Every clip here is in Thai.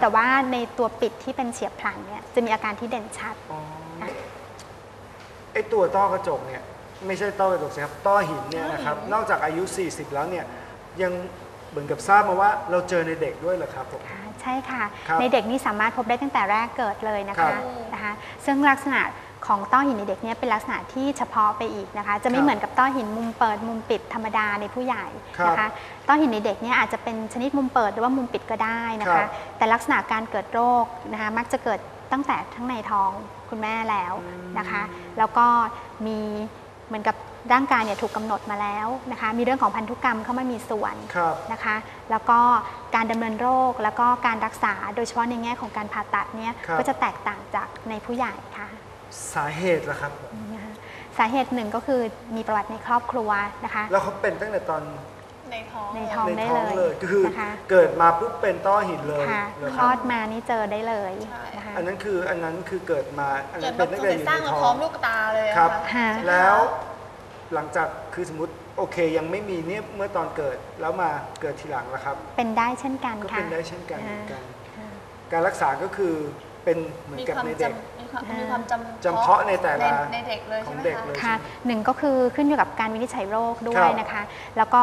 แต่ว่าในตัวปิดที่เป็นเฉียบพลันเนี่ยจะมีอาการที่เด่นชัด อ๋อไอตัวต้อกระจกเนี่ยไม่ใช่ต้อกระจกสิครับต้อหินเนี่ยนะครับนอกจากอายุ 40 แล้วเนี่ยยังเหมือนกับทราบมาว่าเราเจอในเด็กด้วยเหรอครับผมค่ะใช่ค่ะ ครับในเด็กนี่สามารถพบได้ตั้งแต่แรกเกิดเลยนะครัคะบ นะคะ ซึ่งลักษณะ ของต้อหินในเด็กเนี่ยเป็นลักษณะที่เฉพาะไปอีกนะคะ จะไม่ครับเหมือนกับต้อหินมุมเปิดมุมปิดธรรมดาในผู้ใหญ่นะครัคะบต้อหินในเด็กเนี่ยอาจจะเป็นชนิดมุมเปิดหรือว่ามุมปิดก็ได้นะครัคะบแต่ลักษณะการเกิดโรคนะคะมักจะเกิดตั้งแต่ทั้งในท้องคุณแม่แล้วนะคะ แล้วก็มีเหมือนกับร่างกายเนี่ยถูกกำหนดมาแล้วนะคะ มีเรื่องของพันธุกรรมเข้ามามีส่วนครับนะคะ แล้วก็การดำเนินโรคแล้วก็การรักษาโดยเฉพาะในแง่ของการผ่าตัดเนี่ยครับก็จะแตกต่างจากในผู้ใหญ่ค่ะ สาเหตุล่ะครับผมนะคะสาเหตุหนึ่งก็คือมีประวัติในครอบครัวนะคะ แล้วเขาเป็นตั้งแต่ตอนในท้องในท้องในได้ท้องเลยเลยก็คือนะคะ เกิดมาปุ๊บเป็นต้อหินเลยค่ะเหรอคคลรัอบดมานี่เจอได้เลยใช่นะคะอันนั้นคืออันนั้นคือเกิดมาอันเกินั้ดนมาเป็นตั้งคือแต่เหอมือนยู่สร้างในมาท้พร้อองมลูกตาเลยอะครับค่ะค่ะ แล้วหลังจากคือสมมติโอเคยังไม่มีเนี่ยเมื่อตอนเกิดแล้วมาเกิดทีหลังแล้วครับ เป็นได้เช่นกันก็ค่ะเป็นได้เช่นกันเหมือนกันค่ะการรักษาก็คือเป็นเหมือนมีกับความในเด็กจำมี ความมีความจำจำเพาะในแต่ละ ในเด็กเลยขอใช่งไหมเด็กคะ เลยค่ะหนึ่งก็คือขึ้นอยู่กับการวินิจฉัยโรคด้วครัยบนะคะ แล้วก็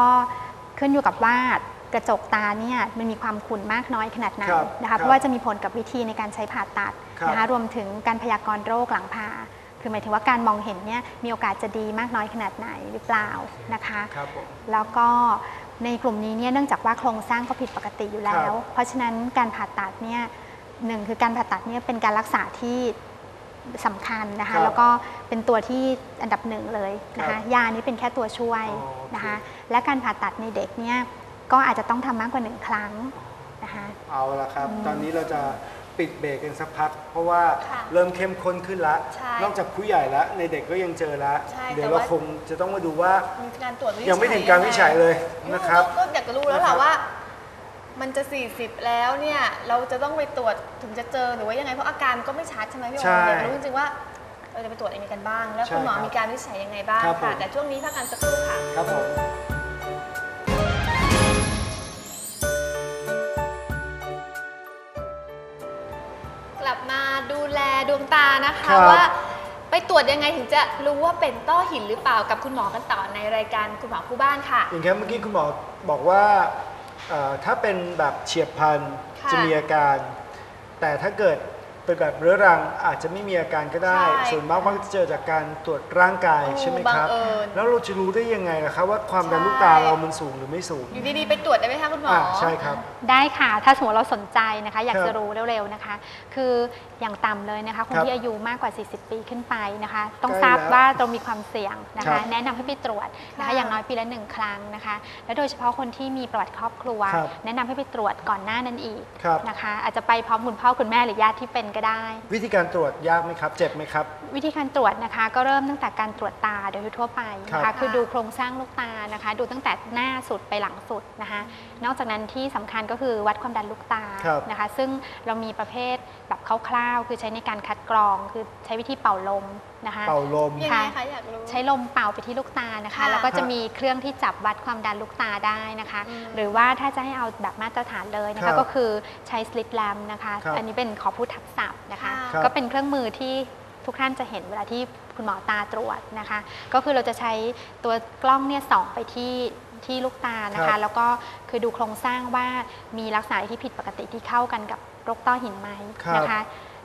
ขึ้นอยู่กับว่ากระจกตาเนี่ยมันมีความขุ่นมากน้อยขนาดไหนครับนะครัคะบเพราะว่าจะมีผลกับวิธีในการใช้ผ่าตัดครับนะคะรวมถึงการพยากรณ์โรคหลังผ่า คือหมายถึงว่าการมองเห็นเนี่ยมีโอกาสจะดีมากน้อยขนาดไหนหรือเปล่านะคะ ครับผม แล้วก็ในกลุ่มนี้เนี่ยเนื่องจากว่าโครงสร้างก็ผิดปกติอยู่แล้วครับเพราะฉะนั้นการผ่าตัดเนี่ยหนึ่งคือการผ่าตัดเนี่ยเป็นการรักษาที่ สำคัญนะครัคะ บแล้วก็เป็นตัวที่อันดับหนึ่งเลยนะครัคะ บยานี้เป็นแค่ตัวช่วยอ๋อโอเค นะคะ และการผ่าตัดในเด็กเนี่ยก็อาจจะต้องทำมากกว่าหนึ่งครั้งนะคะ เอาละครับอืมตอนนี้เราจะปิดเบรกกันสักพัก เพราะว่าค่ะเริ่มเข้มข้นขึ้นละ ใช่นอกจากผู้ใหญ่แล้วในเด็กก็ยังเจอละใช่เดี๋ยวแต่เราว่า คงจะต้องมาดูว่า มีการตรวจวินิจฉัยังไม่ถึงการวิจัยเลยนะครับ ก็อยากจะรู้แล้วนะครัล่ะบว่า มันจะ 40 แล้วเนี่ยเราจะต้องไปตรวจถึงจะเจอหรือว่ายังไงเพราะอาการก็ไม่ชัดใช่ไหมพี่โอใช่อยากรู้จริงๆว่าเราจะไปตรวจยังไงกันบ้าง แล้วคุณหมอใช่ครับมีการวินิจฉัยยังไงบ้างครับผมค่ะแต่ช่วงนี้พักกันสักครู่ค่ะ ครับผม กลับมาดูแลดวงตานะคะ ครับว่า ไปตรวจยังไงถึงจะรู้ว่าเป็นต้อหินหรือเปล่ากับคุณหมอกันต่อในรายการคุณหมอคู่บ้านค่ะ อย่างแค่เมื่อกี้คุณหมอบอกว่าเอ่อ ถ้าเป็นแบบเฉียบพลันค่ะ จะมีอาการ แต่ถ้าเกิด เป็นแบบเรื้อรังอาจจะไม่มีอาการก็ได้ ใช่ส่วนมากมักจะเจอจากการตรวจร่างกายใช่ไหมครับ บังเอิญแล้วเราจะรู้ได้ยังไงล่ะครับว่าความดันใช่ลูกตาเรามันสูงหรือไม่สูงอยู่ดีๆ ไปตรวจได้ไหมคะคุณหมออ่าอ ใช่ครับ ได้ค่ะ ถ้าสมมติเราสนใจนะคะ อยากครับจะรู้เร็วๆนะคะ คืออย่างต่ำเลยนะคะคนครับที่อายุมากกว่า 40 ปีขึ้นไปนะคะ ต้องใกล้ทราบแล้วว่าเรามีความเสี่ยงนะครัคะ บแนะนำให้ไปตรวจนะคะค่ะอย่างน้อยปีละหนึ่งครั้งนะคะ และโดยเฉพาะคนที่มีประวัติครอบครัว ครับแนะนำให้ไปตรวจก่อนหน้านั้นอีกครับ นะคะ อาจจะไปพร้อมคุณพ่อคุณแม่หรือญาติที่เป็นก็ได้ วิธีการตรวจยากไหมครับ เจ็บไหมครับ วิธีการตรวจนะคะ ก็เริ่มตั้งแต่การตรวจตาโดยทั่วไปนะครัคะบ คือดูโครงสร้างลูกตานะคะ ดูตั้งแต่หน้าสุดไปหลังสุดนะคะ นอกจากนั้นที่สำคัญก็คือวัดความดันลูกตาครับนะคะ ซึ่งเรามีประเภทแบบคร่าวๆ คือใช้ในการคัดกรอง คือใช้วิธีเป่าลมนะคะ เป่าลม ยังไงคะอยากรู้ ใช้ลมเป่าไปที่ลูกตานะคะ ค่ะแล้วก็จะฮะมีเครื่องที่จับวัดความดันลูกตาได้นะคะ อืม หรือว่าถ้าจะให้เอาแบบมาตรฐานเลยนะครัคะบก็คือใช้สลิตแลมนะคะ ครับอันนี้เป็นขอพูดทับศัพท์นะคะ ครับ ก็เป็นเครื่องมือที่ทุกท่านจะเห็นเวลาที่คุณหมอตาตรวจนะคะ ก็คือเราจะใช้ตัวกล้องเนี่ยส่องไปที่ที่ลูกตานะครัคะ บ แล้วก็คือดูโครงสร้างว่ามีลักษณะที่ผิดปกติที่เข้ากันกับโรคต้อหินไหมครับนะคะ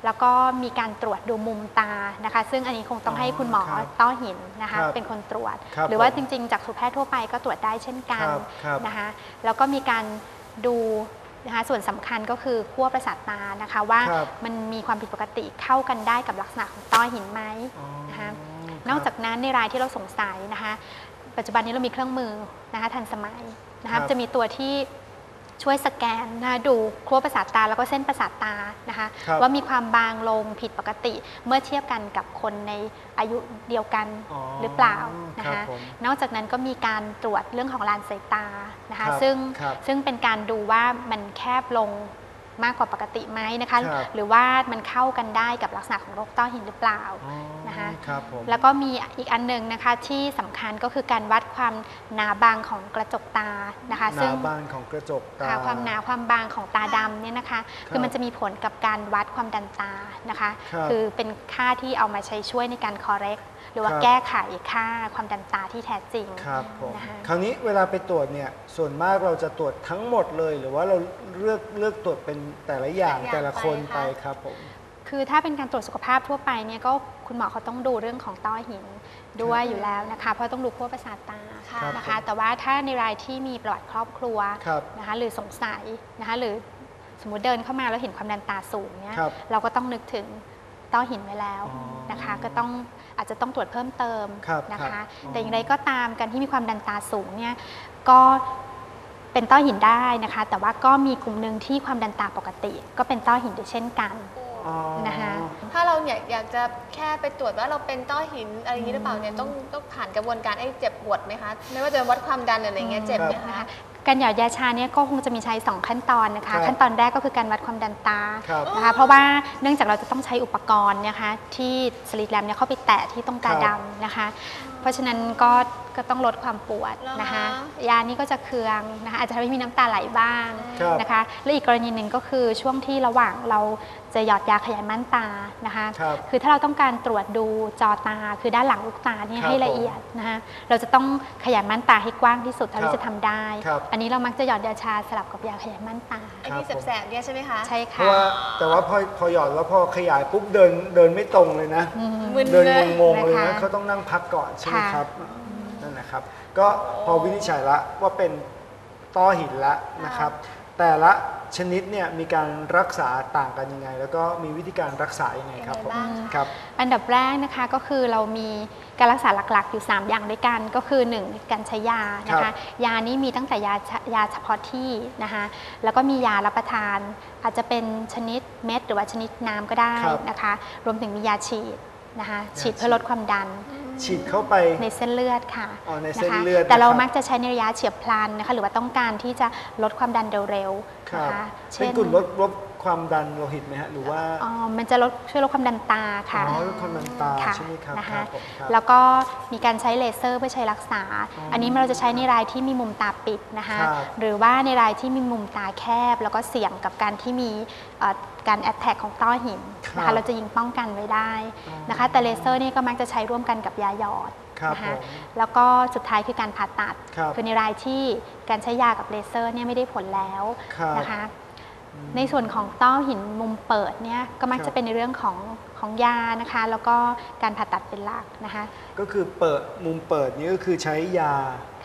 แล้วก็มีการตรวจดูมุมตานะคะ ซึ่งอันนี้คงต้องให้คุณหมอครับต้อหินนะคะ ครับเป็นคนตรวจ ครับหรือว่าผมจริง ๆ จากสูแพทย์ทั่วไปก็ตรวจได้เช่นกันครับครับนะคะแล้วก็มีการดูนะคะส่วนสำคัญก็คือขั้วประสาทตานะคะ ว่าครับมันมีความผิดปกติเข้ากันได้กับลักษณะของต้อหินไหมอ๋อนะคะครับนอกจากนั้นในรายที่เราสงสัยนะคะ ปัจจุบันนี้เรามีเครื่องมือนะคะทันสมัยนะครัคะบจะมีตัวที่ ช่วยสแกนนะคะดูขั้วประสาทตาแล้วก็เส้นประสาทตานะคะครับ ว่ามีความบางลงผิดปกติเมื่อเทียบกันกับคนในอายุเดียวกันอ๋อหรือเปล่านะครัคะบผม นอกจากนั้นก็มีการตรวจเรื่องของลานสายตานะครัคะบซึ่งครับ ซึ่งเป็นการดูว่ามันแคบลง มากกว่าปกติไหมนะคะ ครับหรือว่ามันเข้ากันได้กับลักษณะของโรคต้อหินหรือเปล่าอ๋อนะคะ ครับผมแล้วก็มีอีกอันหนึ่งนะคะที่สำคัญก็คือการวัดความหนาบางของกระจกตานะคะ หซึ่นาง บานของกระจกตา ค่ะความหนาความบางของตาดำเนี่ยนะคะคือมันจะมีผลกับการวัดความดันตานะคะครับคือเป็นค่าที่เอามาใช้ช่วยในการ correct หรือว่าครับ แก้ไขค่าความดันตาที่แท้จริงครับผมนะคะ คราวนี้เวลาไปตรวจเนี่ยส่วนมากเราจะตรวจทั้งหมดเลย หรือว่าเราเลือกเลือกตรวจเป็นแต่ละอย่างแต่ละอย่างแต่ละคนไปไปค่ะ ครับผม คือถ้าเป็นการตรวจสุขภาพทั่วไปเนี่ยก็คุณหมอเขาต้องดูเรื่องของต้อหินด้วยอยู่แล้วนะคะ เพราะต้องดูขั้วประสาทตาค่ะครับนะคะแต่ว่าถ้าในรายที่มีประวัติครอบครัวครับ นะคะหรือสงสัยนะคะหรือสมมุติเดินเข้ามาแล้วเห็นความดันตาสูงเนี่ยครับ เราก็ต้องนึกถึง ต้อหินไว้แล้วอ๋อนะคะ ก็ต้องอาจจะต้องตรวจเพิ่มเติมครับนะครัคะบอ๋อแต่อย่างไรก็ตามการที่มีความดันตาสูงเนี่ยก็เป็นต้อหินได้นะคะ แต่ว่าก็มีกลุ่มหนึ่งที่ความดันตาปกติ ก็เป็นต้อหินด้วยเช่นกันอ๋อนะคะถ้าเราอยากอยากจะแค่ไปตรวจว่าเราเป็นต้อหินอะไรอย่างนี้หรือเปล่าเนี่ยต้องต้องผ่านกระบวนการไอ้เจ็บปวดไหมคะ ไม่ว่าจะวัดความดันหรืออะไรเงี้ยเจ็บไหมนะคะคะ การหยอดยาชาเนี่ยก็คงจะมีใช้ 2 ขั้นตอนนะครัคะบขั้นตอนแรกก็คือการวัดความดันตาครับนะคะเพราะว่าเนื่องจากเราจะต้องใช้อุปกรณ์นะคะ ที่สลิดแลมเนี่ยเข้าไปแตะที่ตรงตาครับ ดำนะคะ เพราะฉะนั้นก็ก็ต้องลดความปวดนะคะเหรอคะ ยานี้ก็จะเคืองนะคะอาจจะทำให้มีน้ำตาไหลบ้างครับ นะคะและอีกกรณีหนึ่งก็คือช่วงที่ระหว่างเรา จะหยอดยาขยายม่านตานะคะครับคือถ้าเราต้องการตรวจดูจอตา คือด้านหลังลูกตาเนี่ยครับให้ละเอียดนะคะเราจะต้องขยายม่านตาให้กว้างที่สุดเท่าครับที่จะทำได้ ครับ อันนี้เรามักจะหยอดยาชาสลับกับยาขยายม่านตา ไอ้ที่ครับผม แสบๆเนี่ยใช่ไหมคะใช่เพค่ะราะว่าแต่ว่าพอพอหยอดแล้วพอขยายปุ๊บเดินเดินไม่ตรงเลยนะมึนเดินเลย งงๆเลยนะคะนะเขาต้องนั่งพักก่อนใช่ไหมค่ะ ครับนั่นนะครับ ก็พอวินิจฉัยละว่าเป็นต้อหินละนะครับ แต่ละชนิดเนี่ยมีการรักษาต่างกันยังไง แล้วก็มีวิธีการรักษายังไงครับผมยังไงบ้างคะครับ อันดับแรกนะคะก็คือเรามีการรักษาหลักๆ อยู่ 3 อย่างด้วยกันก็คือ 1 การใช้ยานะครัคะบยานี้มีตั้งแต่ยาชะยาเฉพาะที่นะคะแล้วก็มียารับประทาน อาจจะเป็นชนิดเม็ดหรือว่าชนิดน้ำก็ได้ครับนะคะ รวมถึงมียาฉีดนะคะฉีดฉีดเพื่อลดความดัน ฉีดเข้าไป ในเส้นเลือดค่ะอ๋อในเส้นนะคะเลือดแต่เรานะครับมักจะใช้ในระยะเฉียบพลันนะคะหรือว่าต้องการที่จะลดความดันเร็วคๆรันะบคะเป็นกลุ่มลดลด ความดันโลหิตไหมฮะหรือว่าอ๋อมันจะลดช่วยลดความดันตาค่ะ อ๋อลดความดันตาค่ะใช่ไหมครับนะครัคะบผมครับ แล้วก็มีการใช้เลเซอร์เพื่อใช้รักษา อ๋ออัอันนี้เราจะใช้ในรายที่มีมุมตาปิดนะคะ ครับ หรือว่าในรายที่มีมุมตาแคบ แล้วก็เสี่ยงกับการที่มีเอ่อการแอ t แทกของต้อหินนะครัคะบเราจะยิงป้องกันไว้ได้อ๋อนะคะ แต่เลเซอร์นี่ก็มักจะใช้ร่วมกันกับยาหยอดครับนะคะ ผมแล้วก็สุดท้ายคือการผ่าตัดครับอในรายที่การใช้ยากับเลเซอร์เนี่ยไม่ได้ผลแล้วครับ นะคะ ในส่วนของต้อหินมุมเปิดเนี่ยก็มักครับจะเป็นในเรื่องของของยานะคะ แล้วก็การผ่าตัดเป็นหลักนะคะ ก็คือเปิดมุมเปิดนี่ก็คือใช้ยา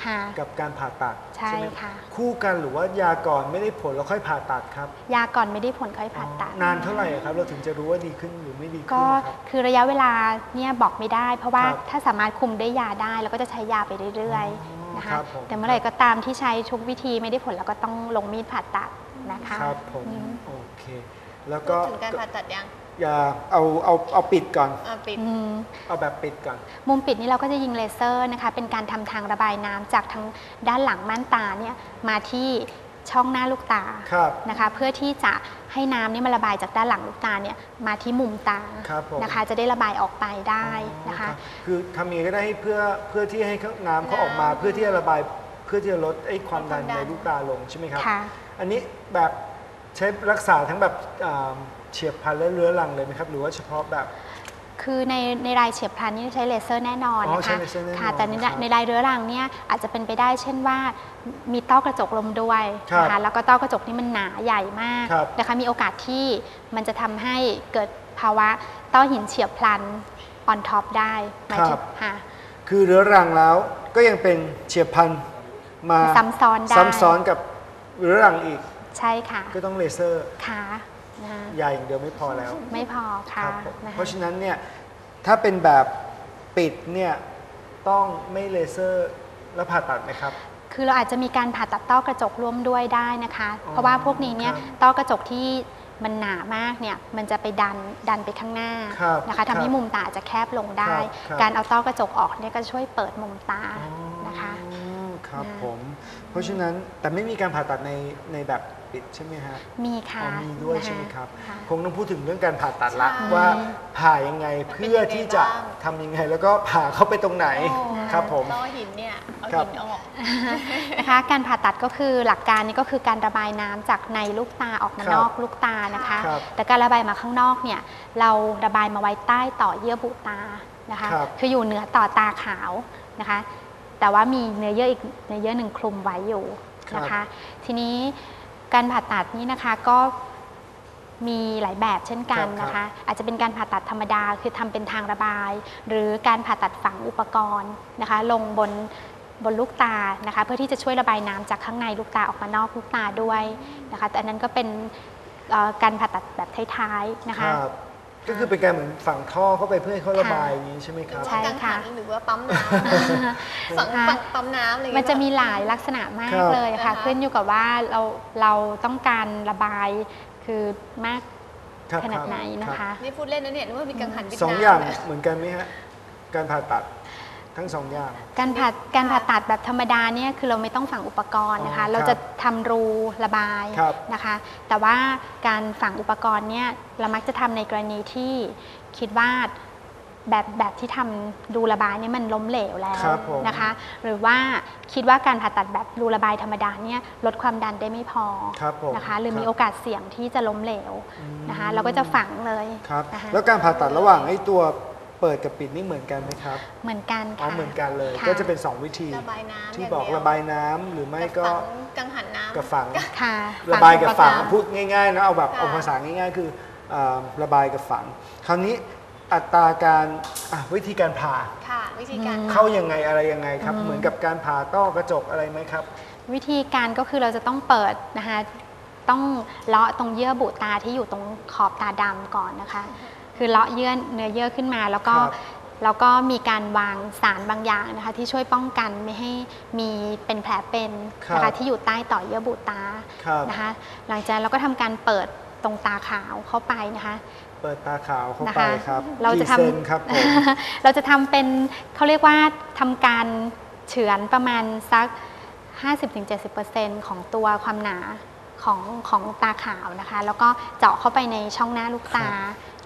ค่ะกับการผ่าตัดใช่ไหมค่ะคู่กันหรือว่ายาก่อนไม่ได้ผลแล้วค่อยผ่าตัดครับ ยาก่อนไม่ได้ผลค่อยผ่าตัด นานเท่าไหร่ครับ เราถึงจะรู้ว่าดีขึ้นหรือไม่ดีขึ้นก็ครับคือระยะเวลาเนี่ยบอกไม่ได้ เพราะว่าครับถ้าสามารถคุมด้วยยาได้เราก็จะใช้ยาไปเรื่อยอ๋อๆนะคคะรับผมแต่เมื่อไหร่ก็ตามที่ใช้ทุกวิธีไม่ได้ผลเราก็ต้องลงมีดผ่าตัด นะคะครับผมอืมโอเค แล้วพูก็ดถึงการผ่าตัดยังอย่าเอาเอาเอาปิดก่อน อะปิด อืม เอาแบบปิดก่อน มุมปิดนี่เราก็จะยิงเลเซอร์นะคะ เป็นการทำทางระบายน้ำจากทางด้านหลังม่านตาเนี่ยมาที่ช่องหน้าลูกตาครับนะคะ เพื่อที่จะให้น้ำนี่มันระบายจากด้านหลังลูกตาเนี่ยมาที่มุมตาครับผม นะคะ จะได้ระบายออกไปได้นะคะ อ๋อรับคือทำยังไงก็ได้ให้เพื่อเพื่อที่ให้เขาน้ำเขาออกมาเพื่อที่จะระบายเพื่อที่จะลดไอ้ความดันลดความดัน ในลูกตาลงใช่ไหมครับ ค่ะ อันนี้แบบใช้รักษาทั้งแบบอ่าเฉียบพลันและเรื้อรังเลยไหมครับ หรือว่าเฉพาะแบบ คือในในรายเฉียบพลันนี่ใช้เลเซอร์แน่นอนอ๋อนะใช้คะเลเซอร์แน่นอนค่ะแต่ในครับในรายเรื้อรังเนี่ยอาจจะเป็นไปได้เช่นว่ามีต้อกระจกร่วมด้วยครับนะคะแล้วก็ต้อกระจกนี่มันหนาใหญ่มากครับนะคะมีโอกาสที่มันจะทำให้เกิดภาวะต้อหินเฉียบพลัน on top ได้หมายถึงค่ะ คือเรื้อรังแล้วก็ยังเป็นเฉียบพลันมาซ้ำซ้อนได้ ซ้ำซ้อนกับ เรื้อรังอีก ใช่ค่ะก็ต้องเลเซอร์ค่ะนะคะยาอย่างเดียวไม่พอแล้วไม่พอคค่ะรับผมนะคะเพราะฉะนั้นเนี่ยถ้าเป็นแบบปิดเนี่ยต้องไม่เลเซอร์แล้วผ่าตัดไหมครับ คือเราอาจจะมีการผ่าตัดต้อกระจกร่วมด้วยได้นะคะ อ๋อเพราะว่าพวกนี้เนี่ยครับต้อกระจกที่มันหนามากเนี่ยมันจะไปดันดันไปข้างหน้าครับนะคะทำให้ครับมุมตาอาจจะแคบลงได้ ครับครับ การเอาต้อกระจกออกเนี่ยก็ช่วยเปิดมุมตาอ๋อนะคะ ครับนะผม เพราะฉะนั้นแต่ไม่มีการผ่าตัดในในแบบปิดใช่ไหมฮะ มีค่ะอ๋อมีด้วยนะะใช่ไหมครับ ค่ะ คงต้องพูดถึงเรื่องการผ่าตัดละใช่ว่าผ่ายังไงเพื่อที่จะเป็นยังไงบ้างทำยังไง แล้วก็ผ่าเข้าไปตรงไหนโอ้ ครับผมต้อหินเนี่ย เอาครับ หินออก นะคะการผ่าตัดก็คือหลักการนี้ก็คือการระบายน้ำจากในลูกตาออกมาครับนอกลูกตานะคะ ครับแต่การระบายมาข้างนอกเนี่ยเราระบายมาไว้ใต้ต่อเยื่อบุตานะคะครับคืออยู่เหนือต่อตาขาวนะคะ แต่ว่ามีเนื้อเยื่ออีกเนื้อเยื่อหนึ่งคลุมไว้อยู่นะคะ ทีนี้การผ่าตัดนี้นะคะก็มีหลายแบบเช่นกันครับนะคะ อาจจะเป็นการผ่าตัดธรรมดาคือทำเป็นทางระบาย หรือการผ่าตัดฝังอุปกรณ์นะคะ ลงบนบนลูกตานะคะ เพื่อที่จะช่วยระบายน้ำจากข้างในลูกตาออกมานอกลูกตาด้วยนะคะ แต่อันนั้นก็เป็นเอ่อการผ่าตัดแบบท้ายๆนะคคะรับ ก็คือเป็นการเหมือนฝังท่อเข้าไปเพื่อให้เขาระบายอย่างนี้ใช่ไหมครับ ใช่ กังค่ะหันหรือว่าปั๊มน้ำฝังค่ะฝังปั๊มน้ำอะไรอย่างมันเงี้ยจะมีหลายลักษณะมาครักบเลยค่ะนะคะขึ้นอยู่กับว่าเราเราต้องการระบายคือมากครับขนาดไหนรับนะคะนี่พูดเล่นนะเนี่ยนึกว่ามีกังหันวิทสองน้ำอย่างนะเหมือนกันไหมฮะ การผ่าตัด ทั้งสองอย่าง การผ่าการผ่าตัดแบบธรรมดาเนี่ยคือเราไม่ต้องฝังอุปกรณ์นะคะ อ๋อเราจะทำรูระบายครับนะคะ แต่ว่าการฝังอุปกรณ์เนี่ยเรามักจะทำในกรณีที่คิดว่าแบบแบบที่ทำรูระบายเนี่ยมันล้มเหลวแล้วครับผม นะคะ หรือว่าคิดว่าการผ่าตัดแบบรูระบายธรรมดาเนี่ยลดความดันได้ไม่พอครับผมนะคะ หรือมีคโอบกาสเสี่ยงที่จะล้มเหลวนะคะ เราก็จะฝังเลยครับ นะคะ แล้วการผ่าตัดระหว่างไอ้ตัว เปิดกับปิดนี่เหมือนกันไหมครับเหมือนกันอ๋อค่ะเหมือนกันเลย ค่ะ ก็จะเป็น 2 วิธี ระบายน้ำที่ย่งบอกเดีวระบายน้ำหรือไม่ก็ฝังกังหันน้ำกับฝัง ค่ะระบายกับฝังอุปกรณ์พูดง่ายๆนะเอาแบบค่ะ เอาภาษาง่ายๆ คือเอ่อระบายกับฝัง คราวนี้อัตราการอะวิธีการผ่าค่ะ วิธีการ เข้ายังไงอะไรยังไงครับ เหมือนกับการผ่าต้อกระจกอะไรไหมครับ วิธีการก็คือเราจะต้องเปิดนะคะ ต้องเลาะตรงเยื่อบุตาที่อยู่ตรงขอบตาดำก่อนนะคะ คือเลาะเยื่อเนื้อเยื่อขึ้นมา แล้วก็ครับแล้วก็มีการวางสารบางอย่างนะคะที่ช่วยป้องกันไม่ให้มีเป็นแผลเป็นนะครัคะบที่อยู่ใต้ต่อเยื่อบุตาครับ นะคะหลังจากนั้นเราก็ทำการเปิดตรงตาขาวเข้าไปนะคะ เปิดตาขาวเข้านะไปคะครับเราจะกี่ทำเซนครับผม เราจะทำเป็นเขาเรียกว่าทำการเฉือนประมาณสัก 50-70%ของตัวความหนาของของตาขาวนะคะ แล้วก็เจาะเข้าไปในช่องหน้าลูกตา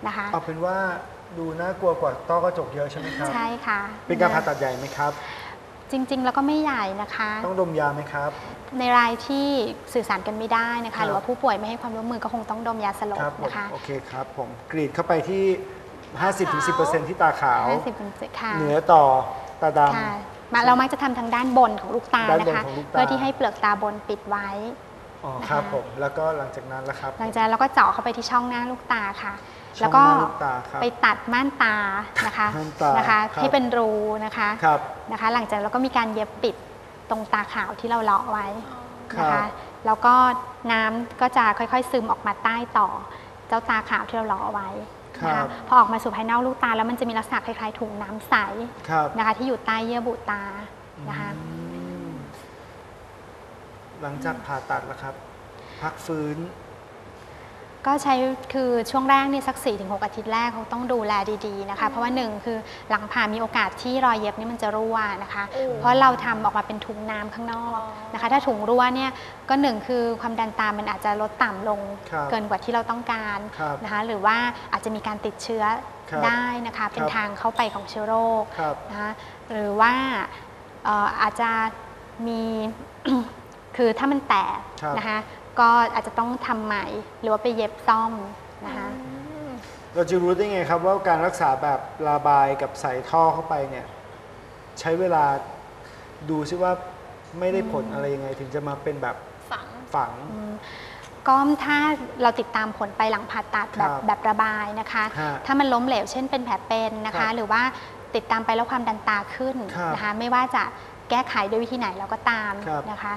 นะคะ เอาเป็นว่าดูน่ากลัวกว่าต้อกระจกเยอะใช่ไหมครับ ใช่ค่ะเป็นการผ่าตัดใหญ่ไหมครับ จริง ๆ แล้วก็ไม่ใหญ่นะคะ ต้องดมยาไหมครับ ในรายที่สื่อสารกันไม่ได้นะครัคะบ หรือว่าผู้ป่วยไม่ให้ความร่วมมือก็คงต้องดมยาสลบครับผมนะคะโอเคครับผมกรีดเข้าไปที่ 50-10%ที่ตาขาว50ค่ะ เหนือต่อตาด ค่ะมาเรามักจะทำทางด้านบนของลูกตาด้านบนนะคะ ของลูกตาเพื่อที่ให้เปลือกตาบนปิดไว้ำ อ๋อครับผมแล้วก็หลังจากนั้นละครับ หลังจากนั้นเราก็เจาะเข้าไปที่ช่องหน้าลูกตาค่ะช่แล้องวก็หน้าลูกตาครับไปตัดม่านตานะคะม่านตานนะคะครับให้เป็นรูนะคะครับ นะคะ หลังจากนั้นเราก็มีการเย็บปิดตรงตาขาวที่เราเลาะไว้ครันะบคะแล้วก็น้ำก็จะค่อยๆ ซึมออกมาใต้ต่อ เจ้าตาขาวที่เราเลาะเอาไว้นะครัคะบพอออกมาสู่ภายนอกลูกตาแล้วมันจะมีลักษณะคล้ายๆถุงน้ำใสครับนะคะที่อยู่ใต้เยื่อบุตานะคะ อืม หลังจากผ่าตัดแล้วครับ พักฟื้น ก็ใช้คือช่วงแรกเนี่ยสัก 4-6 อาทิตย์แรกเขาต้องดูแลดีๆนะคะ เพราะว่าหนึ่งคือหลังผ่ามีโอกาสที่รอยเย็บนี่มันจะรั่วนะคะโอ้เพราะเราทำออกมาเป็นถุงน้ำข้างนอกนะคะ ถ้าถุงรั่วเนี่ยก็หนึ่งคือความดันตามันอาจจะลดต่ำลงครับเกินกว่าที่เราต้องการครับนะคะ หรือว่าอาจจะมีการติดเชื้อครับได้นะคะ เป็นครับ ทางเข้าไปของเชื้อโรค ครับ นะคะหรือว่าเอ่ออาจจะมี คือถ้ามันแตกครับ นะคะ ก็อาจจะต้องทำใหม่ หรือว่าไปเย็บซ่อมนะคะ เราจะรู้ได้ไงครับว่าการรักษาแบบระบายกับใส่ท่อเข้าไปเนี่ยใช้เวลาดูซิว่าไม่ได้ผลอะไรยังไง ถึงจะมาเป็นแบบฝัง ฝัง ก็ถ้าเราติดตามผลไปหลังผ่าตัดแบบครับแบบระบายนะคะ ฮะถ้ามันล้มเหลวเช่นเป็นแผลเป็นนะครัคะ บหรือว่าติดตามไปแล้วความดันตาขึ้นครับนะคะ ไม่ว่าจะแก้ไขด้วยวิธีไหนเราก็ตามครับ นะคะ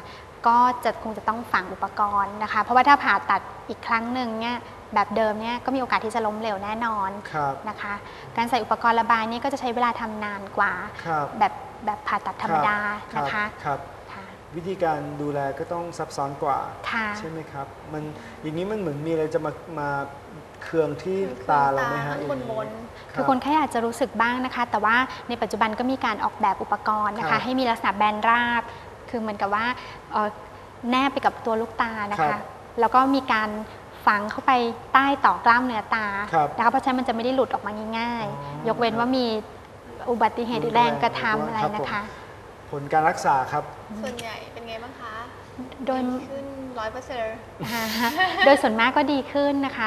ก็จะคงจะต้องฝังอุปกรณ์นะคะ เพราะว่าถ้าผ่าตัดอีกครั้งหนึ่งเนี่ยแบบเดิมเนี่ยก็มีโอกาสที่จะล้มเหลวแน่นอนครับนะคะ การใส่อุปกรณ์ระบายนี่ก็จะใช้เวลาทำนานกว่าครับแบบแบบผ่าตัดธรรมดารับนะคะครับค่ะวิธีการดูแลก็ต้องซับซ้อนกว่าค่ะใช่ไหมครับมันอย่างนี้มันเหมือนมีอะไรจะมามาเคืองที่ตาเราไหมฮะข้างอย่างบนนี้คือคนไข้อาจจะรู้สึกบ้างนะคะ แต่ว่าในปัจจุบันก็มีการออกแบบอุปกรณ์นะครัคะบให้มีลักษณะแบนราบ คือเหมือนกับว่าเอ่อแนบไปกับตัวลูกตานะครัคะ บ แล้วก็มีการฝังเข้าไปใต้ต่อกล้ามเนื้อตาครับนะคะเพราะฉะนั้นมันจะไม่ได้หลุดออกมาง่ายอ๋อๆ ยกเว้นว่ามีอุบัติเหตุหรือแรงกระทำอะไรครับผมนะคะ ผลการรักษาครับ ส่วนใหญ่เป็นไงบ้างคะโดย ดีขึ้นร้อยเปอร์เซ็นต์ โดยส่วนมากก็ดีขึ้นนะคะ